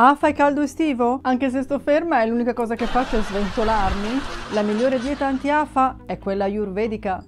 Ah, fai caldo estivo? Anche se sto ferma e l'unica cosa che faccio è sventolarmi? La migliore dieta anti-afa è quella ayurvedica.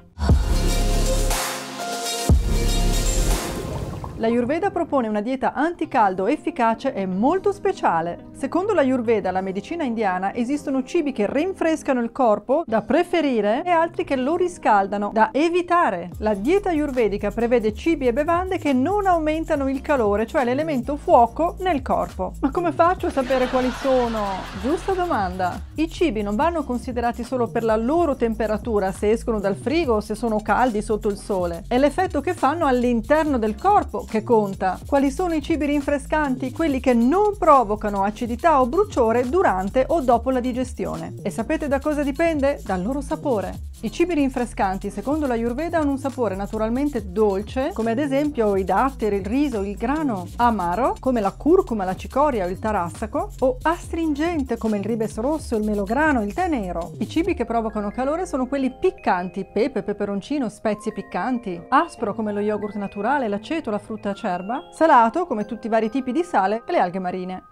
La Ayurveda propone una dieta anticaldo efficace e molto speciale. Secondo la Ayurveda, la medicina indiana, esistono cibi che rinfrescano il corpo, da preferire, e altri che lo riscaldano, da evitare. La dieta ayurvedica prevede cibi e bevande che non aumentano il calore, cioè l'elemento fuoco, nel corpo. Ma come faccio a sapere quali sono? Giusta domanda. I cibi non vanno considerati solo per la loro temperatura, se escono dal frigo o se sono caldi sotto il sole. È l'effetto che fanno all'interno del corpo che conta. Quali sono i cibi rinfrescanti? Quelli che non provocano acidità o bruciore durante o dopo la digestione. E sapete da cosa dipende? Dal loro sapore. I cibi rinfrescanti, secondo la Ayurveda, hanno un sapore naturalmente dolce, come ad esempio i datteri, il riso, il grano, amaro, come la curcuma, la cicoria o il tarassaco, o astringente, come il ribes rosso, il melograno, il tè nero. I cibi che provocano calore sono quelli piccanti, pepe, peperoncino, spezie piccanti, aspro, come lo yogurt naturale, l'aceto, la frutta acerba, salato, come tutti i vari tipi di sale e le alghe marine.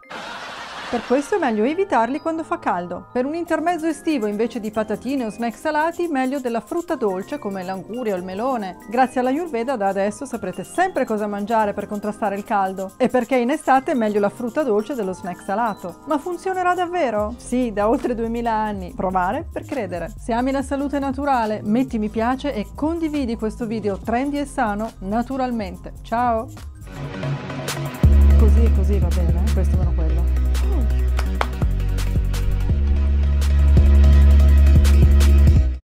Per questo è meglio evitarli quando fa caldo. Per un intermezzo estivo invece di patatine o snack salati, meglio della frutta dolce come l'anguria o il melone. Grazie alla Ayurveda da adesso saprete sempre cosa mangiare per contrastare il caldo. E perché in estate è meglio la frutta dolce dello snack salato. Ma funzionerà davvero? Sì, da oltre 2000 anni. Provare per credere. Se ami la salute naturale, metti mi piace e condividi questo video trendy e sano naturalmente. Ciao! Così e così va bene, questo meno quello.